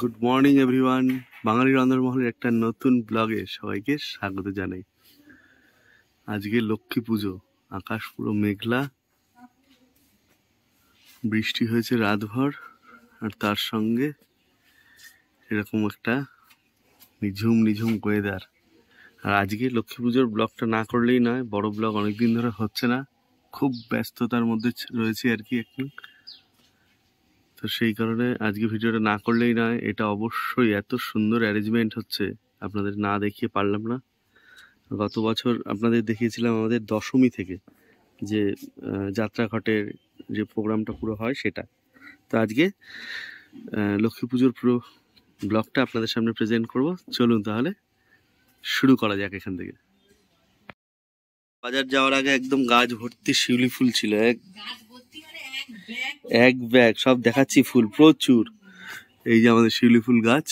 Good morning everyone বাঙালি রন্ধনমহলের একটা নতুন ব্লগে সবাইকে স্বাগত জানাই। আজকে লক্ষ্মী পুজো, আকাশ পুরো মেঘলা। বৃষ্টি হয়েছে রাতভর, আর তার সঙ্গে এরকম একটা নিঝুম নিঝুম ওয়েদার আর আজকে লক্ষ্মী পুজোর ব্লগটা না করলেই নয়, বড় ব্লগ অনেকদিন ধরে হচ্ছে না। খুব ব্যস্ততার মধ্যে রয়েছে আর কি এখন। তো সেই কারণে আজকে ভিডিওটা না করলেই নয়, এটা অবশ্যই এত সুন্দর অ্যারেঞ্জমেন্ট হচ্ছে, আপনাদের না দেখিয়ে পারলাম না। গত বছর আপনাদের দেখিয়েছিলাম আমাদের দশমী থেকে যে যাত্রাঘাটের যে প্রোগ্রামটা পুরো হয় সেটা। তো আজকে লক্ষ্মী পুজোর পুরো ব্লগটা আপনাদের সামনে প্রেজেন্ট করব। চলুন তাহলে শুরু করা যাক এখান থেকে। বাজার যাওয়ার আগে একদম গাছ ভর্তি শিউলি ফুল ছিল, এক এক ব্যাগ সব দেখাচ্ছি ফুল প্রচুর। এই যে আমাদের শিউলি ফুল গাছ।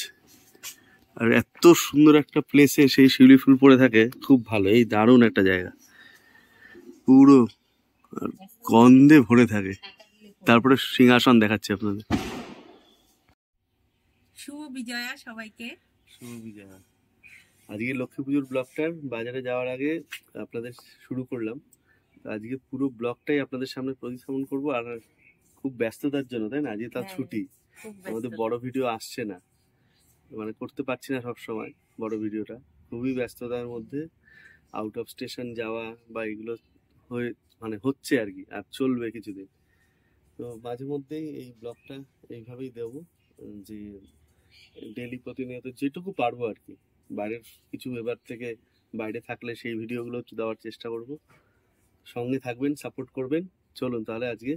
আর এত সুন্দর একটা প্লেসে সেই শিউলি ফুল পড়ে থাকে খুব ভালো এই দারুণ একটা জায়গা। পুরো গন্ধে ভরে থাকে। তারপরে সিংহাসন দেখাচ্ছি আপনাদের। শুভ বিজয়া সবাইকে। শুভ বিজয়া। আজকে লক্ষ্মী পুজোর ব্লগটার বাজারে যাওয়ার আগে আপনাদের শুরু করলাম। আজকে পুরো ব্লগটাই আপনাদের সামনে প্রতিস্থাপন করব আর খুব ব্যস্ততার জন্য তাই না? আজকে তার হ্যাঁ, ছুটি। আমাদের বড় ভিডিও আসছে না। মানে করতে পারছি না সব সময় বড় ভিডিওটা। খুবই ব্যস্ততার মধ্যে আউট অফ স্টেশন যাওয়া বা এগুলো হয়ে মানে হচ্ছে আর কি আর চলবে কিছুদিন। তো মাঝে মধ্যেই এই ব্লগটা এইভাবেই দেব যে ডেলি প্রতিনিয়ত যেটুকু পারব আর কি। বাইরের কিছু এবার থেকে বাইরে থাকলে সেই ভিডিওগুলো দেওয়ার চেষ্টা করব। সঙ্গে থাকবেন সাপোর্ট করবেন। চলুন তাহলে আজকে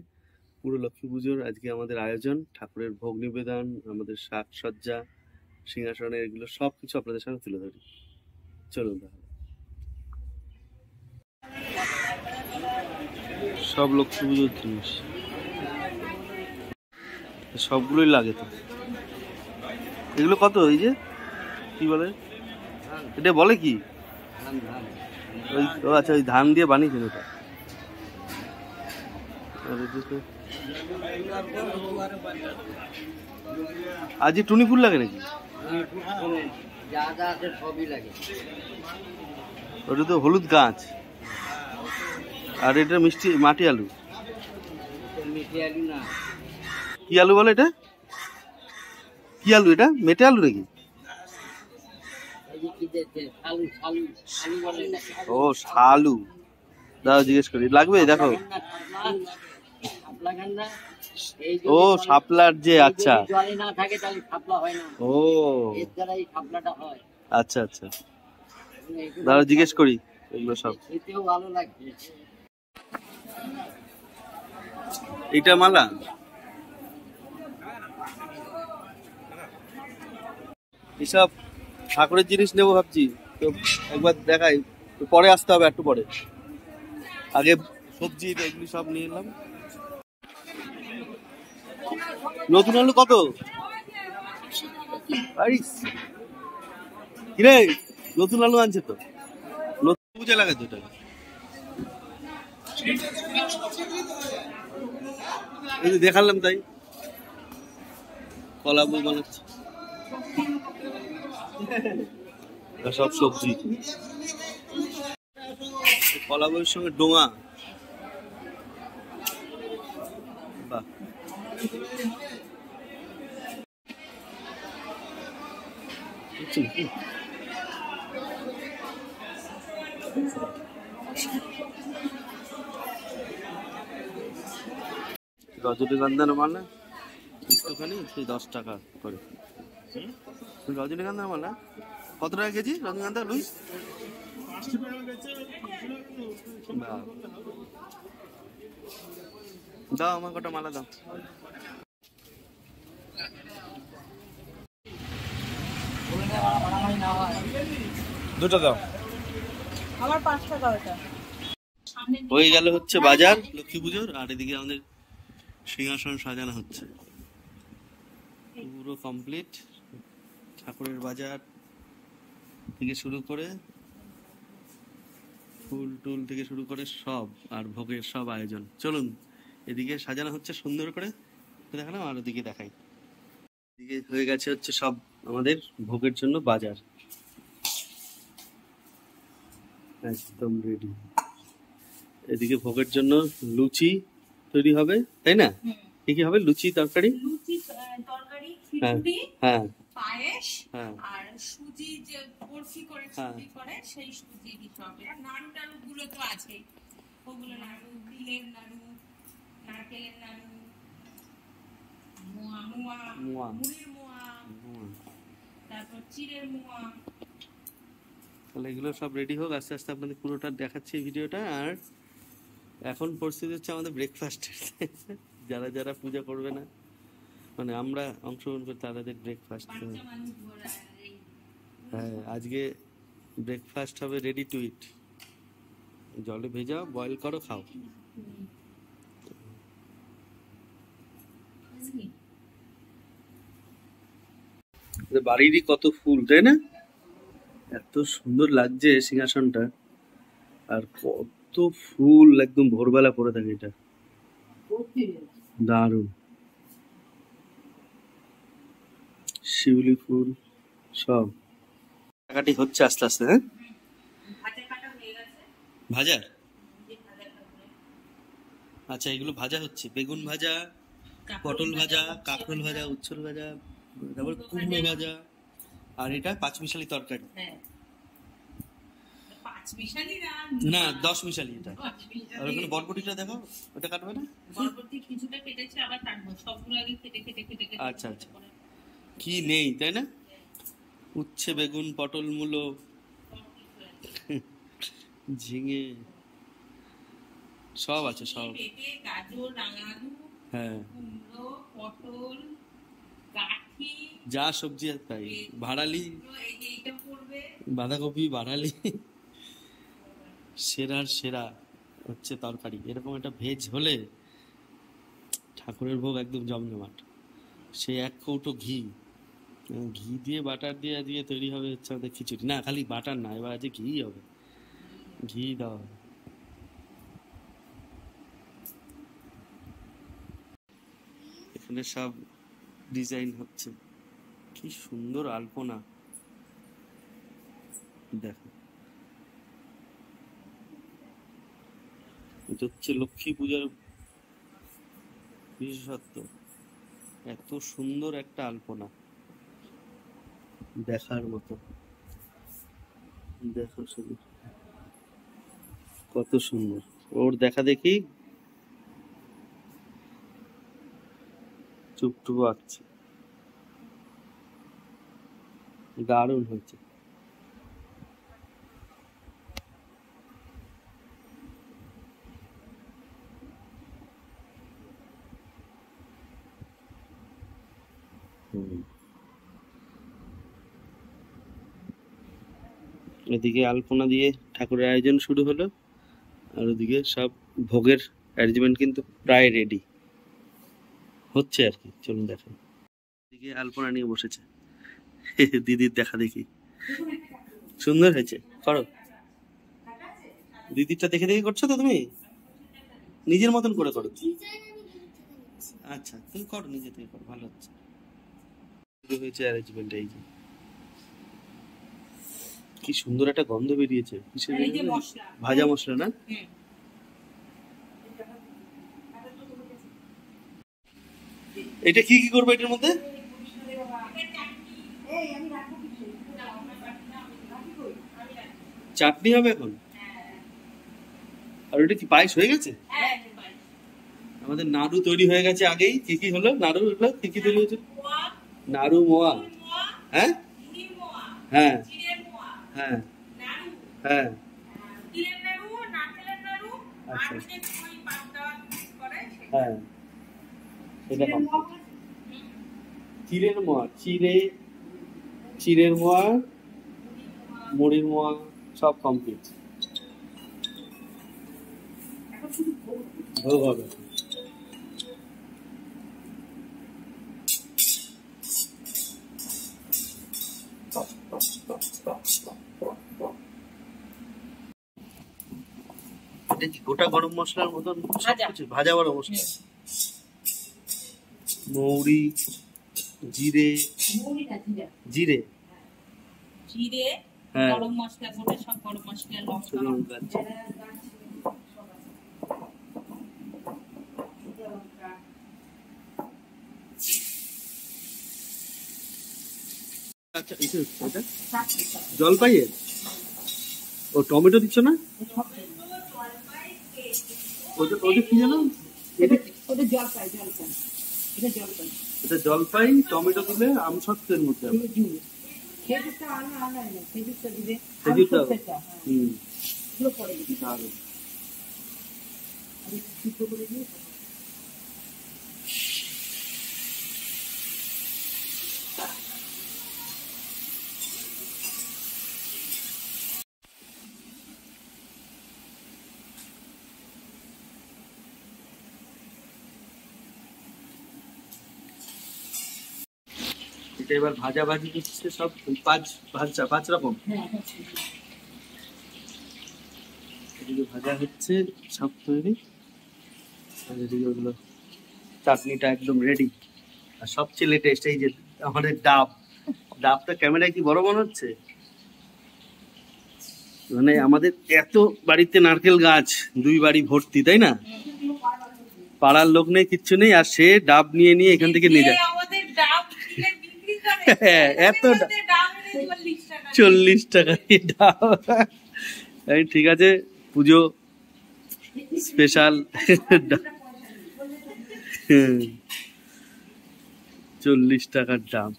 পুরো লক্ষ্মী পুজোর আজকে আমাদের আয়োজন ঠাকুরের ভোগ নিবেদন আমাদের সাজসজ্জা সিংহাসনের এগুলো সব কিছু আপনাদের সামনে তুলে ধরি। চলুন তাহলে। সব লক্ষ্মী পুজোর জিনিস। সবগুলোই লাগে তো। এগুলো কত? এই যে কি বলে? এটা বলে কি? ওই আচ্ছা ওই ধান দিয়ে বানিয়েছেন ওটা? আজ টুনি ফুল লাগে নাকি? ওটা তো হলুদ গাছ। আর এটা মিষ্টি, মাটি আলু। কি আলু বলে এটা? কি আলু এটা? মেটে আলু নাকি। ও, শালু। দাও জিজ্ঞেস করি। লাগবে? দেখো। ও শাপলার যে আচ্ছা। জলে না থাকে তাহলে শাপলা হয় না। ও। এর দ্বারাই শাপলাটা হয়। আচ্ছা আচ্ছা। দাঁড়া জিজ্ঞেস করি এগুলো সব। খেতেও ভালো লাগছে এটা মালা? এসব ঠাকুরের জিনিস নেব ভাবছি তো একবার দেখাই পরে আসতে হবে একটু পরে। আগে সবজি এগুলি সব নিয়ে এলাম। নতুন আলু কত। কিরে, নতুন আলু আনছে তো। নতুন বুঝে লাগাচ্ছে ওটা এই যে দেখালাম তাই। কলা বই বানাচ্ছে। সব সবজি। কলা বইয়ের সঙ্গে ডোঙা। বাহ বুঝছেন কি? রজনীগন্ধার মালা একটুখানি সেই দশ টাকা করে। রজনীগন্ধার মালা কত টাকা কেজি রজনীগন্ধা লুই? বাহ। দাও আমার কটা মালা দাও। দুটো দাও। আমার পাঁচ টাকা ওটা হয়ে গেল হচ্ছে বাজার লক্ষ্মী পুজোর আর এদিকে আমাদের সিংহাসন সাজানো হচ্ছে। পুরো কমপ্লিট ঠাকুরের বাজার থেকে শুরু করে ফুল টুল থেকে শুরু করে সব আর ভোগের সব আয়োজন। চলুন এদিকে সাজানো হচ্ছে সুন্দর করে। দেখালাম আর ওদিকে দেখাই। এদিকে হয়ে গেছে হচ্ছে সব আমাদের ভোগের জন্য বাজার। একদম রেডি এদিকে ভোগের জন্য লুচি তৈরি হবে তাই না? কি কি হবে? লুচি তরকারি? লুচি তরকারি হ্যাঁ খিচুড়ি হ্যাঁ। পায়েস হ্যাঁ। আর সুজি যে বরফি করে হ্যাঁ। সুজি করে সেই সুজি দিতে হবে। আর নাড়ু টাড়ু গুলো তো আছেই। ওগুলো নাড়ু নাড়ু নারকেলের নাড়ু মোয়া মোয়া মোয়া। মুড়ির মোয়া। হুম। তারপর চিড়ের মোয়া। তাহলে এগুলো সব রেডি হোক আস্তে আস্তে আপনাদের পুরোটা দেখাচ্ছি এই ভিডিওটা। আর এখন পরিস্থিতি হচ্ছে আমাদের ব্রেকফাস্টের যারা যারা পূজা করবে না মানে আমরা অংশগ্রহণ করি তাদের ব্রেকফাস্ট হ্যাঁ আজকে ব্রেকফাস্ট হবে রেডি টু ইট জলে ভেজাও বয়েল করো খাও। বাড়িরই কত ফুল, তাই না? এত সুন্দর লাগছে সিংহাসনটা। আর কত ফুল একদম ভোরবেলা পরে থাকে এটা। দারুণ। শিউলি ফুল, সব। কাটাকাটি হচ্ছে আস্তে আস্তে হ্যাঁ? ভাজা? আচ্ছা এগুলো ভাজা হচ্ছে। বেগুন ভাজা, পটল ভাজা, কাঁকরোল ভাজা, উচ্ছল ভাজা। তারপর কুমড়ো ভাজা আর এটা পাঁচমিশালি তরকারি। হ্যাঁ। পাঁচ মিশালি না না দশ মিশালি এটা। আর ওখানে বটবটিটা দেখো ওটা কাটবে না? পরবর্তী কিছুটা কেটেছে আবার কাটবো। সবগুলো আগে কেটে কেটে কেটে আচ্ছা, আচ্ছা। কি নেই তাই না? উচ্ছে বেগুন পটল মূলো। ঝিঙে। সব আছে সব। গাজর হ্যাঁ। পটল যা সবজি আছে তাই। পড়বে বাঁধাকপি বাড়ালি। সেরার সেরা হচ্ছে তরকারি। এরকম একটা ভেজ হলে ঠাকুরের ভোগ একদম জমজমাট। সে এক কৌটো ঘি। ঘি দিয়ে, বাটার দিয়ে দিয়ে তৈরি হবে হচ্ছে আমাদের খিচুড়ি। না, খালি বাটার না, এবার আছে ঘি হবে। ঘি দেওয়া হবে এখানে সব ডিজাইন হচ্ছে। কি সুন্দর আলপনা। দেখো। এটা হচ্ছে লক্ষ্মী পূজার বিশেষত্ব। এত সুন্দর একটা আলপনা। দেখার মতো। দেখো শুধু। কত সুন্দর। ওর দেখা দেখি চুপটুকু আঁকছে। দারুণ হয়েছে। এদিকে আলপনা দিয়ে ঠাকুরের আয়োজন শুরু হলো, আর ওদিকে সব ভোগের অ্যারেঞ্জমেন্ট কিন্তু প্রায় রেডি হচ্ছে আর কি চলুন দেখেন। এদিকে আলপনা নিয়ে বসেছে। দিদির দেখা দেখি। সুন্দর হয়েছে করো। দিদিরটা দেখে দেখে করছ তো তুমি? নিজের মতন করে করো। আচ্ছা তুমি করো নিজে থেকে করো ভালো হচ্ছে। হয়েছে অ্যারেঞ্জমেন্ট এই যে। কি সুন্দর একটা গন্ধ বেরিয়েছে। কিসের আর এই যে গন্ধ? মশলা। ভাজা মশলা না হুম। এটা কি কি করবে এটার মধ্যে? চাটনি হবে এখন? আর ওটা কি পায়েস হয়ে গেছে? আমাদের নাড়ু তৈরি হয়ে গেছে আগেই। কি কি হলো? নাড়ু হলো কি কি তৈরি হয়েছে? নাড়ু মোয়া। হ্যাঁ? হ্যাঁ। হ্যাঁ। হ্যাঁ। আচ্ছা। সেটা। হ্যাঁ। এটা কম। মোয়া বলে? চিড়ের মোয়া চিড়ে চিড়ের মোয়া মুড়ির মোয়া সব কমপ্লিট ভোগ। ভোগ হবে গোটা গরম মশলার মতন? ভাজা গরম মশলা মৌরি জিরে। জিরে? জিরে হ্যাঁ। গরম মশলা গোটা সব গরম মশলা লঙ্কা। আচ্ছা জলপাইয়ের ও টমেটো দিচ্ছ না? ওটা কি জানো এটা জলপাই জলপাই। এটা জলপাই। টমেটো দিলে আমসত্ত্বের মধ্যে। খেজুরটা আলাদা আলাদা না খেজুরটা দিবে খেজুরটা? আমসত্ত্বটা, হ্যাঁ, হুম এগুলো পরে দিবে দারুণ। আর একটু সিদ্ধ করে দিয়ে এটা এবার ভাজা ভাজি হচ্ছে সব পাঁচ ভাজা পাঁচ রকম। হ্যাঁ এদিকে ভাজা হচ্ছে সব তৈরি। আর এদিকে ওগুলো চাটনিটা একদম রেডি আর সবচেয়ে লেটেস্ট এই যে আমাদের ডাব। ডাবটা ক্যামেরায় কি বড় মনে হচ্ছে? মানে আমাদের এত বাড়িতে নারকেল গাছ দুই বাড়ি ভর্তি তাই না? পাড়ার লোক নেই কিচ্ছু নেই আর সে ডাব নিয়ে নিয়ে এখান থেকে নিয়ে যায়। এত ডাব এনে চল্লিশ টাকা এই ঠিক আছে পুজো স্পেশাল চল্লিশ টাকার দাম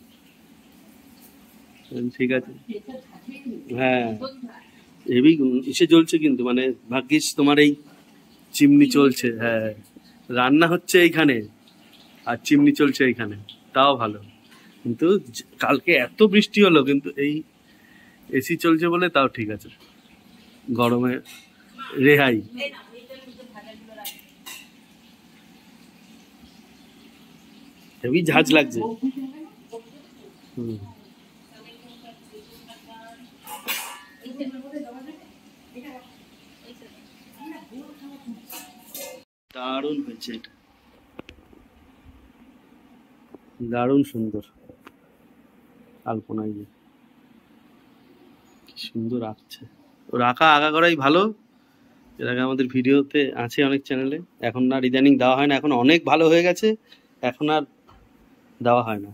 ঠিক আছে। হ্যাঁ হেভি ইসে চলছে কিন্তু মানে ভাগ্যিস তোমার এই চিমনি চলছে হ্যাঁ। রান্না হচ্ছে এইখানে আর চিমনি চলছে এইখানে তাও ভালো। কিন্তু কালকে এত বৃষ্টি হলো, কিন্তু এই এসি চলছে বলে তাও ঠিক আছে। গরমে রেহাই। হেভি ঝাঁজ লাগছে। দারুণ হয়েছে এটা। দারুণ সুন্দর। আলপনায় যে কি সুন্দর আঁকছে। ওর আঁকা করাই ভালো। এর আগে আমাদের ভিডিওতে আছে অনেক চ্যানেলে এখন আর ইদানিং দেওয়া হয় না। এখন অনেক ভালো হয়ে গেছে। এখন আর দেওয়া হয় না।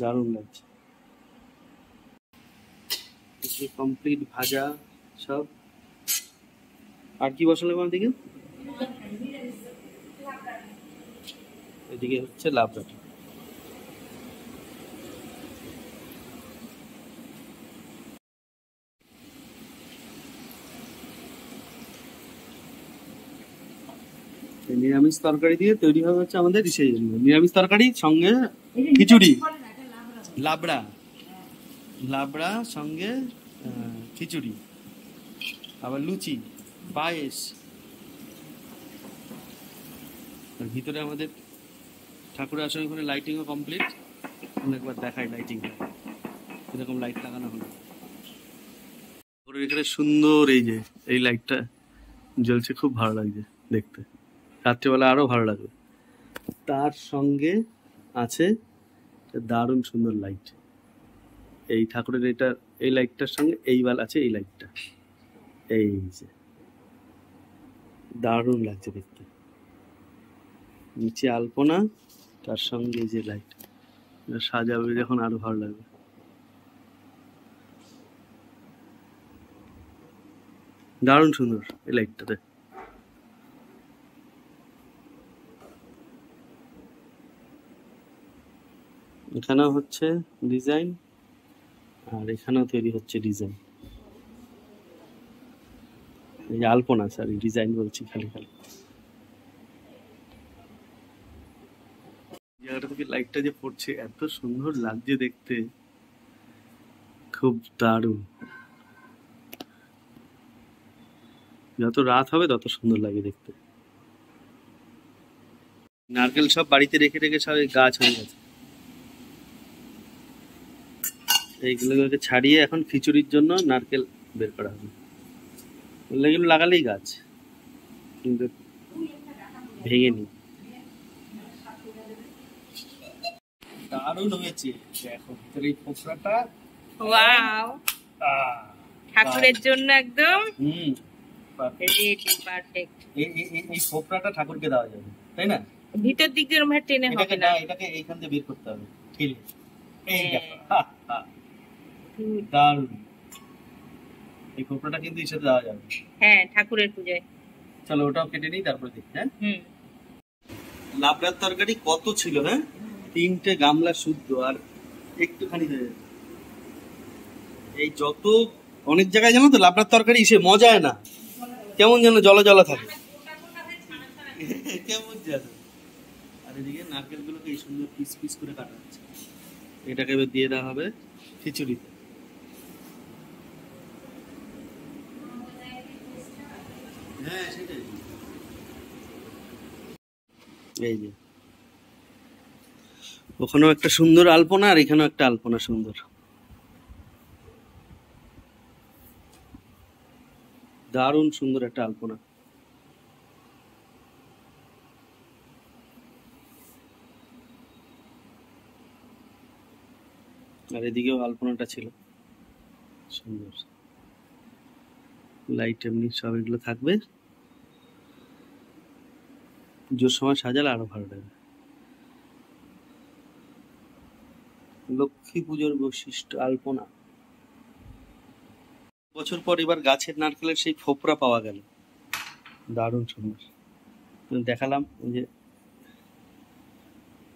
দারুণ লাগছে। কমপ্লিট ভাজা সব। আর কি বসালে আমার দিকে এদিকে হচ্ছে এই নিরামিষ তরকারি দিয়ে তৈরি হবে হচ্ছে আমাদের সেই নিরামিষ তরকারি সঙ্গে খিচুড়ি। লাবড়া লাবড়া সঙ্গে আহ, খিচুড়ি। আবার লুচি পায়েস। ভিতরে আমাদের ঠাকুরের আসলে ওখানে লাইটিংও কমপ্লিট অনেকবার দেখাই লাইটিং এরকম লাইট লাগানো হলো। ঠাকুরের এখানে সুন্দর এই যে, এই লাইটটা জ্বলছে, খুব ভালো লাগছে দেখতে। রাত্রিবেলা আরও ভালো লাগবে। তার সঙ্গে আছে দারুণ সুন্দর লাইট এই ঠাকুরের এটা, এই লাইটটার সঙ্গে এই বাল আছে এই লাইটটা এই যে, দারুণ লাগছে দেখতে। নিচে আলপনা। তার সঙ্গে যে লাইট সাজাবে যখন আরও ভালো লাগবে। দারুণ সুন্দর এই লাইটটাতে এখানেও হচ্ছে ডিজাইন আর এখানেও তৈরি হচ্ছে ডিজাইন এই আলপনা সরি ডিজাইন বলছি খালি খালি। জায়গাটা থেকে লাইটটা যে পড়ছে, এত সুন্দর লাগছে দেখতে। খুব দারুণ। যত রাত হবে, তত সুন্দর লাগে দেখতে। নারকেল সব বাড়িতে রেখে রেখে সব গাছ হয়ে গেছে। এইগুলোকে ছাড়িয়ে এখন খিচুড়ির জন্য নারকেল বের করা হবে। এগুলো লাগালেই গাছ। কিন্তু ভেঙে নি। দারুণ হয়েছে। দেখো ভিতরে এই ফোকরাটা ওয়াও। ঠাকুরের জন্য একদম হুম। পারফেক্ট এই- এই- এই- এই ফোকরাটা ঠাকুরকে দেওয়া যাবে তাই না? ভিতর দিক দিয়ে টেনে হবে না। এটাকে এইখান দিয়ে বের করতে হবে ঠেলে। এই হ্যাঁ। দেখো দারুণ। এই ফোকরাটা কিন্তু এর দেওয়া যাবে। হ্যাঁ ঠাকুরের পূজায়। চলো ওটাও কেটে নিই তারপরে দেখি হ্যাঁ? হুম। লাবড়ার তরকারি কত ছিল হ্যাঁ? তিনটে গামলা শুদ্ধ আর একটুখানি হয়ে যাবে। এই যত অনেক জায়গায় জানো তো, লাবড়ার তরকারি সে মজায় না। কেমন যেন জলা জলা থাকে। কেমন যেন। আর এদিকে নারকেল গুলোকে এই সুন্দর পিস পিস করে কাটা হচ্ছে। এটাকে এবার দিয়ে দেওয়া হবে খিচুড়িতে। হ্যাঁ সেটাই। এই যে। ওখানেও একটা সুন্দর আলপনা আর এখানেও একটা আলপনা সুন্দর। দারুণ সুন্দর একটা আলপনা। আর এদিকেও আলপনাটা ছিল। সুন্দর। লাইট এমনি সব এগুলো থাকবে। পুজোর সময় সাজালে আরও ভালো লাগবে। লক্ষ্মী পুজোর বৈশিষ্ট্য, আলপনা। বছর পর এবার গাছের নারকেলের সেই ফোপরা পাওয়া গেল। দারুণ সুন্দর। দেখালাম যে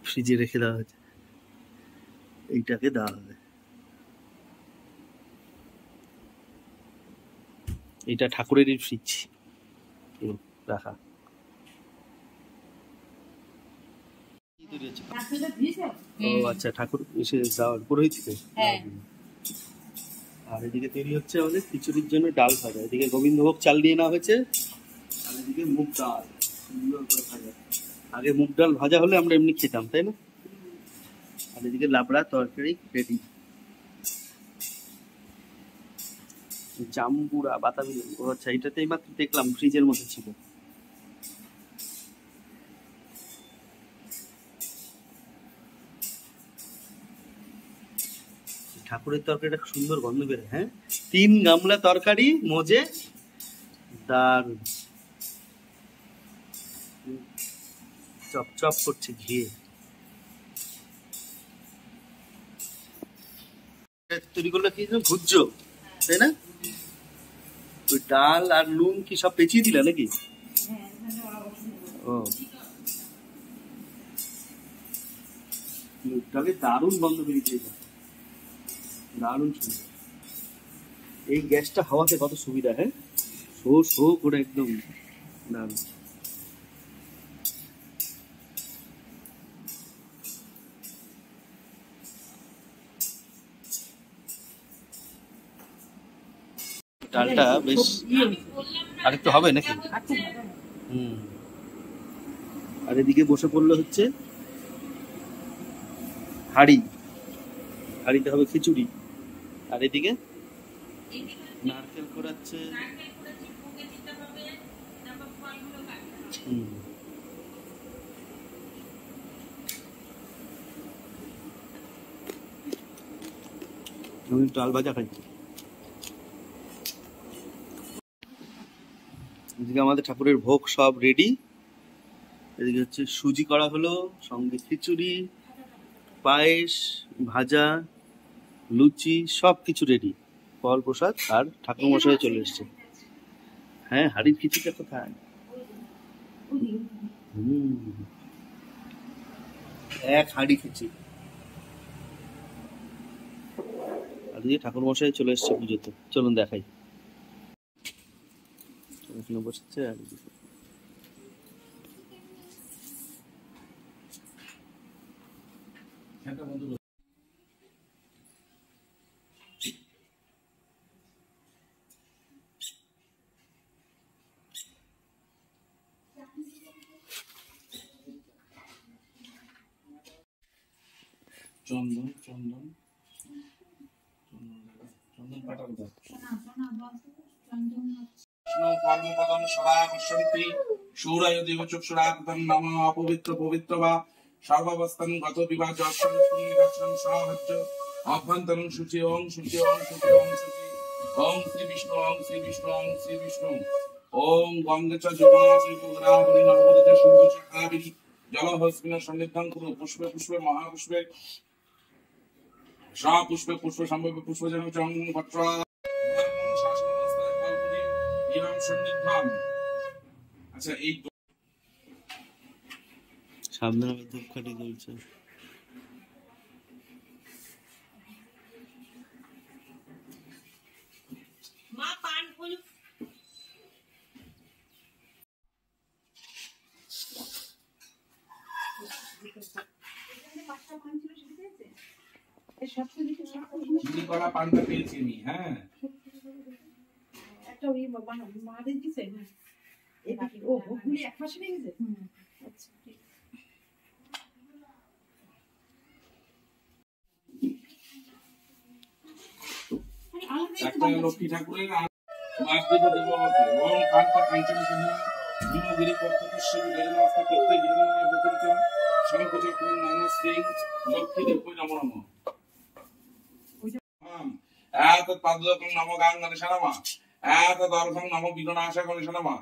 ফ্রিজে রেখে দেওয়া হয়েছে। এইটাকে দেওয়া হবে। এটা ঠাকুরেরই ফ্রিজ। রাখা কি তৈরি হচ্ছে? ও আচ্ছা ঠাকুর এসে যাওয়ার পুরোহিত থেকে? হ্যাঁ। আর এদিকে তৈরি হচ্ছে আমাদের খিচুড়ির জন্য ডাল ভাজা। এদিকে গোবিন্দভোগ চাল দিয়ে নেওয়া হয়েছে আর এদিকে মুগ ডাল। সুন্দর করে ভাজা। আগে মুগ ডাল ভাজা হলে আমরা এমনি খেতাম তাই না? আর এদিকে লাবড়া তরকারি রেডি জাম্বুরা বাতাবি ও আচ্ছা এটাতে মাত্র দেখলাম ফ্রিজের মধ্যে ছিল। ঠাকুরের তরকারিটা সুন্দর গন্ধ বেরোয় হ্যাঁ তিন গামলা তরকারি, মজে, দারুণ। চপ চপ করছে ঘিয়ে। তৈরি করলে কি ভুজ্য তাই না? ওই ডাল আর নুন কি সব পেঁচিয়ে দিলা নাকি? ও। ডালে দারুণ গন্ধ বেরিয়েছে। দারুণ সুন্দর এই গ্যাসটা হাওয়াতে কত সুবিধা হ্যাঁ? শো শো করে একদম দারুণ। ডালটা বেশ আরেকটু হবে নাকি? হুম। আর এদিকে বসে পড়ল হচ্ছে হাড়ি। হাড়িতে হবে খিচুড়ি। আর এদিকে? নারকেল করাচ্ছে হুম। আমি ডাল ভাজা খাই। এদিকে আমাদের ঠাকুরের ভোগ সব রেডি এদিকে হচ্ছে সুজি করা হলো সঙ্গে খিচুড়ি পায়েস ভাজা। লুচি সব কিছু রেডি ফল প্রসাদ আর ঠাকুর মশাই চলে এসছে। হ্যাঁ হাড়ির খিচুড়িটা কোথায়। এক হাড়ি খিচুড়ি। আর দিয়ে ঠাকুর মশাই চলে এসছে পুজোতে। চলুন দেখাই। এখানে বসেছে আর। নম, অপবিত্র পবিত্র বা। সর্বাবস্থান গত শুচি ওং ওং ওং ওং শ্রী বিষ্ণু, ওং শ্রী বিষ্ণু, ওং শ্রী বিষ্ণু। ওং গঙ্গে চ সিন্ধু সন্নিধান কুরু পুষ্পে পুষ্পে মহাপুষ্পে। পুষ্পে পুষ্প সম্ভবে পুষ্প যেন চং ভট্ট আচ্ছা এই সাবধানে ধূপকাঠি জ্বলছে মা পান চিনি পানটা পেয়েছি আমি হ্যাঁ। একটা ওই বাবা- মাদের দিছে এদিকে ও এক পাশে আচ্ছা একটু লক্ষ্মী ঠাকুরের বাসদেব ওম কান্তা কাঞ্চন সিংহ ভীমগিরি নম শ্রী লক্ষ্মী দেব নম নম এত পাদকং নম গাং গণেশানামা এত দর্শং নম বিঘ্নাশা গণেশানামা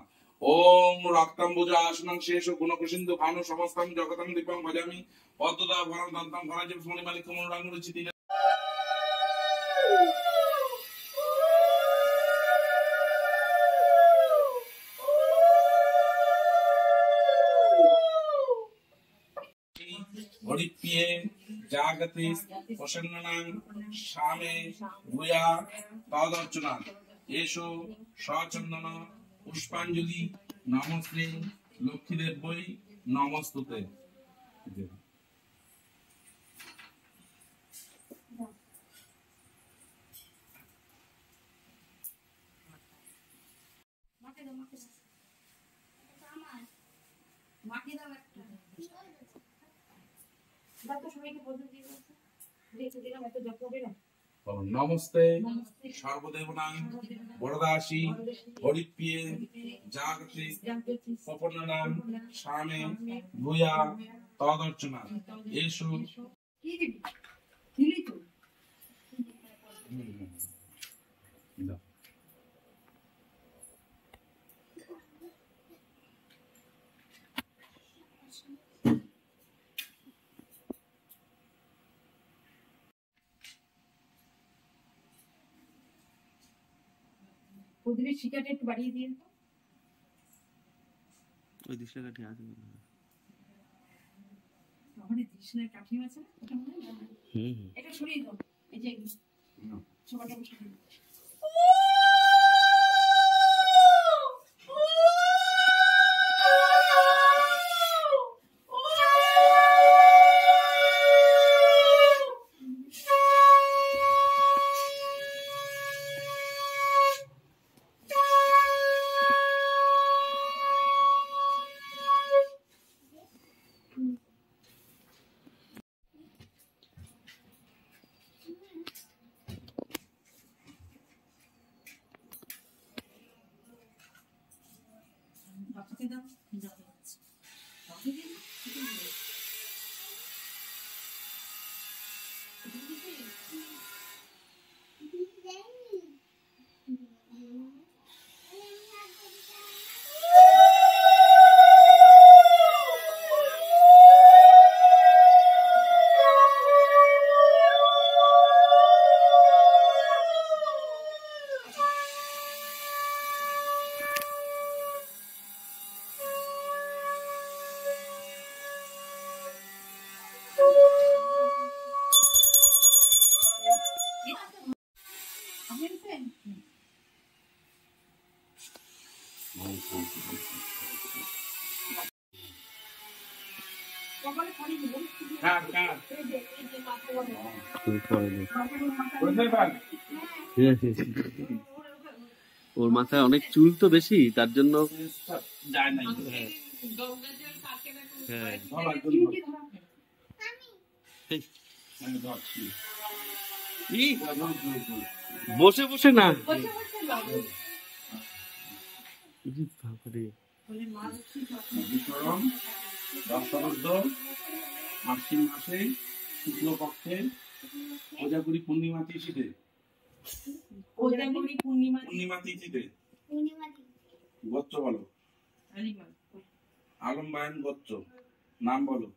ওম রক্তাম্বুজ আসনং শেষ গুণকুসিন্ধু ভানু সমস্তম জগতং দীপং ভজামি। পদ্মদা ভরম দন্তং ভরাজিম স্মরণি মালিক মনোরাঙ্গ রুচিতি হরিপ্রিয়ে জাগতে প্রসন্নাং শামে ভূয়া তদর্চনা। এসো সচন্দন পুষ্পাঞ্জলি, নমস্তে, লক্ষ্মীদেব বই, নমস্তুতে। মাকে দাও একটা দাও তো সবাইকে বদল দিয়ে দিলাম, এত যত্ন করে নমস্তে সর্বদেব সর্বদেবনাং বরদাসী হরিপ্রিয়ে জাগতে নাম শামে ভূয়া তদর্চনা। এসু। কি দিবি? দিলি তো দাও। প্রদীপের শিকাটা একটু বাড়িয়ে দিয়ে তো। ওই দিশলা কাঠি আছে মনে হয়। কাঠি আছে না? এটা সরিয়ে দাও। এই যে ছোটটা সরিয়ে দাও ওর মাথায় অনেক চুল তো বেশি তার জন্য হ্যাঁ। হ্যাঁ। বসে বসে না। মাসে শুক্লপক্ষে প্রজাপুরী পূর্ণিমা তিথিতে কোজাগরি পূর্ণিমা পূর্ণিমা তিথিতে। গোত্র বলো। আলিমা আলম্বায়ন গোত্র। নাম বলো।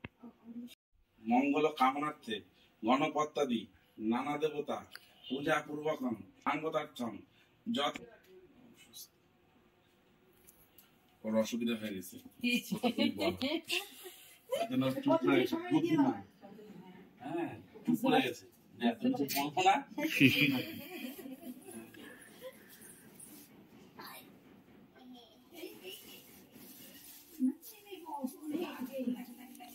মঙ্গল কামনার্থে গণপত্যাদি নানা দেবতা পূজা পূর্বকম সাঙ্গতার্থম যত ওর অসুবিধা হয়ে গেছে। হ্যাঁ, চুপ করে গেছে। যে এত কিছু বলব না।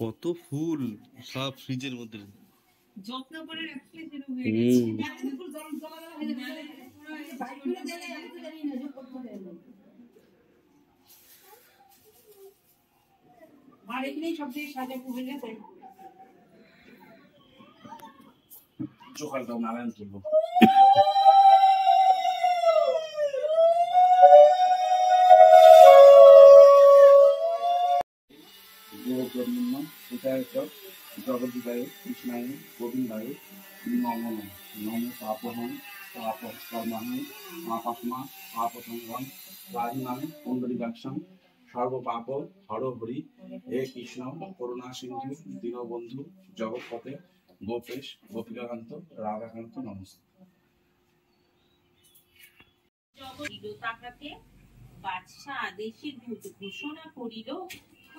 কত ফুল সব ফ্রিজের মধ্যে। যত্ন করে রাখলে যেন হুম। আর এখানেই সব থেকে সাজা পুজো তাই চোখালটাও নারায়ণ তুলবো। জগন্ম সীতায় জগদ্দিদায় কৃষ্ণায় গোবিন্দায় নম নম পাপহং পাপ কর্মহং, পাপাত্মা পাপ সংগ্রাম রাজনাম, কুণ্ডলিকাক্ষম, সর্বপাপ হর হরি হে কৃষ্ণ, করুণা সিন্ধু, দীনবন্ধু জগৎপতে গোপেশ, গোপিকাকান্ত, রাধাকান্ত, নমস্কার। বাদশাহ আদেশে ঘোষণা করিল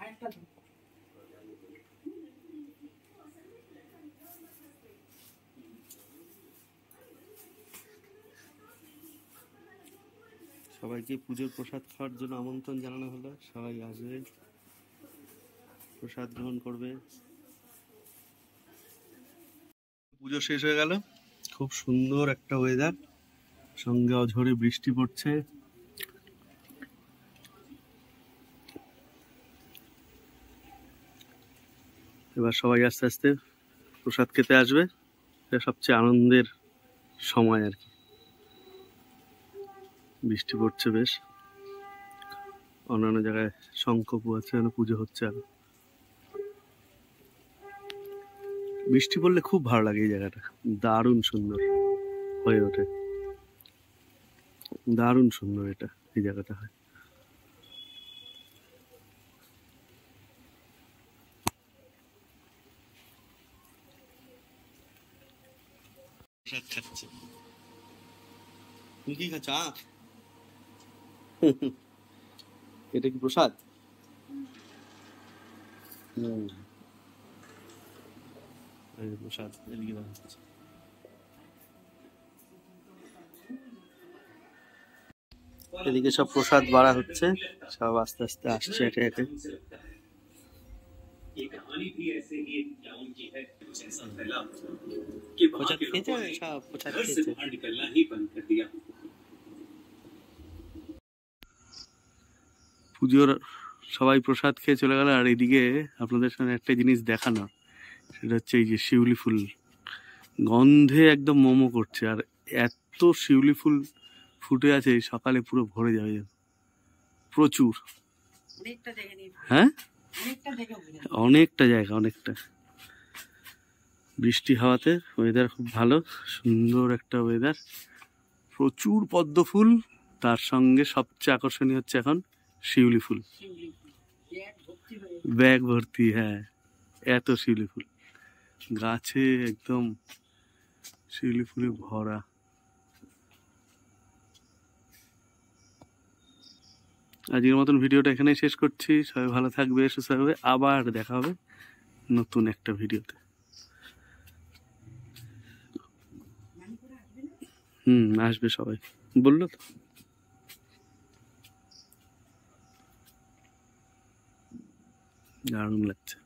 আরেকটা। সবাইকে পুজোর প্রসাদ খাওয়ার জন্য আমন্ত্রণ জানানো হলো। সবাই আসবে প্রসাদ গ্রহণ করবে। পুজো শেষ হয়ে গেল। খুব সুন্দর একটা ওয়েদার সঙ্গে অঝরে বৃষ্টি পড়ছে। এবার সবাই আস্তে আস্তে প্রসাদ খেতে আসবে। এটা সবচেয়ে আনন্দের সময় আর কি। বৃষ্টি পড়ছে বেশ। অন্যান্য জায়গায় শঙ্খ আছে যেন পুজো হচ্ছে আর। বৃষ্টি পড়লে খুব ভালো লাগে এই জায়গাটা। দারুণ সুন্দর হয়ে ওঠে। দারুণ সুন্দর এটা, এই জায়গাটা হয় প্রসাদ খাচ্ছে তুমি কি খাচ্ছ এটা কি প্রসাদ? এদিকে সব প্রসাদ বাড়া হচ্ছে সব আস্তে আস্তে আসছে একে একে প্রসাদ খেয়েছে সব প্রসাদ খেয়েছে পুজোর সবাই প্রসাদ খেয়ে চলে গেল আর এদিকে আপনাদের সামনে একটা জিনিস দেখানো। সেটা হচ্ছে এই যে শিউলি ফুল। গন্ধে একদম মোমো করছে আর এত শিউলি ফুল ফুটে আছে সকালে পুরো ভরে যাবে প্রচুর। হ্যাঁ? অনেকটা জায়গা অনেকটা। বৃষ্টি হাওয়াতে ওয়েদার খুব ভালো সুন্দর একটা ওয়েদার প্রচুর পদ্ম ফুল তার সঙ্গে সবচেয়ে আকর্ষণীয় হচ্ছে এখন শিউলি ফুল। ব্যাগ ভর্তি হ্যাঁ এত শিউলি ফুল। গাছে একদম শিউলি ফুলে ভরা। আজকের মতন ভিডিওটা এখানেই শেষ করছি। সবাই ভালো থাকবে সুস্থ থাকবে। আবার দেখা হবে নতুন একটা ভিডিওতে। হুম আসবে সবাই। বলল তো? দারুণ লাগছে